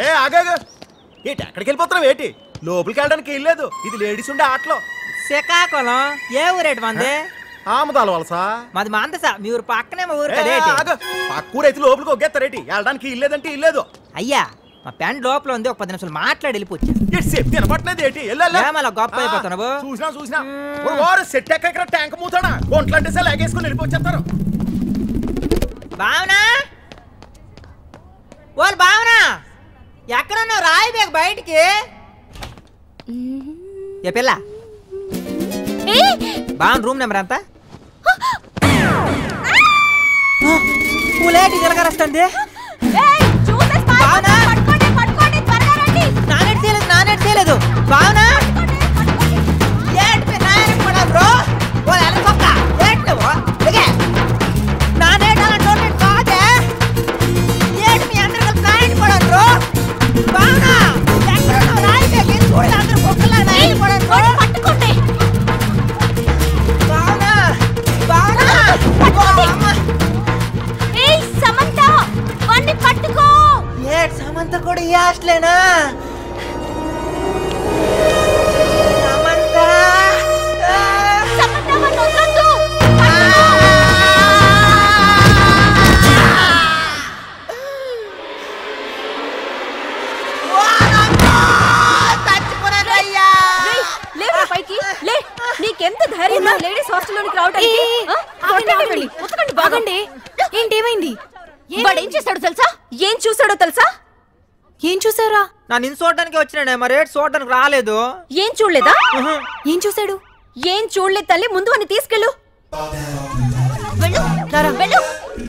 ఏ ఆగాగు ఏంటి ఎక్కడికి వెళ్ళిపోతున్నావు ఏంటి? లోపలికి వెళ్ళడానికి వెళ్ళలేదు ఇది లేడీస్ ఉండే ఆటలో. శ్రీకాకుళం ఏ ఊరేటి మంది? ఆముదాల వలస. మాది మందస మీ ఊరు పక్కనే మా ఊరు ఆగు. పక్కూరు అయితే లోపలికి ఒగ్గేస్తారేటి వెళ్ళడానికి ఇల్లేదంటే ఇల్లేదు అయ్యా మా ప్యాంట్ లోపల ఉంది ఒక పది నిమిషాలు మాట్లాడి వెళ్ళిపోవచ్చు. ఏంటి? వెళ్ళాలి గొప్ప అయిపోతున్నావు? చూసినా చూసినా. వారు సెట్ ట్యాంక్ మూతాడా ఒంట్లంటే సార్ లాగేసుకుని వెళ్ళిపోచ్చేస్తారు భావనా? వాళ్ళు భావనా? ఎక్కడున్నావు? రాయి బేగ బయటికి. ఏ పిల్ల? భావన రూమ్ నెంబర్ ఎంత? పూలేటి జలగరస్తుంది కూడా ఈ హాస్టలేనా? నీకెంత ధైర్యం లేడీస్ హాస్టల్లోనికి ఉతకండి బాగండి ఏంటేమైంది వాడు ఏం చేశాడో తెలుసా? ఏం చూసాడో తెలుసా? ఏం చూసారా నా నిన్ను చూడడానికి వచ్చినాడే మరి చూడడానికి రాలేదు. ఏం చూడలేదా? ఏం చూసాడు ఏం చూడలేదు తల్లి ముందు అని తీసుకెళ్ళు.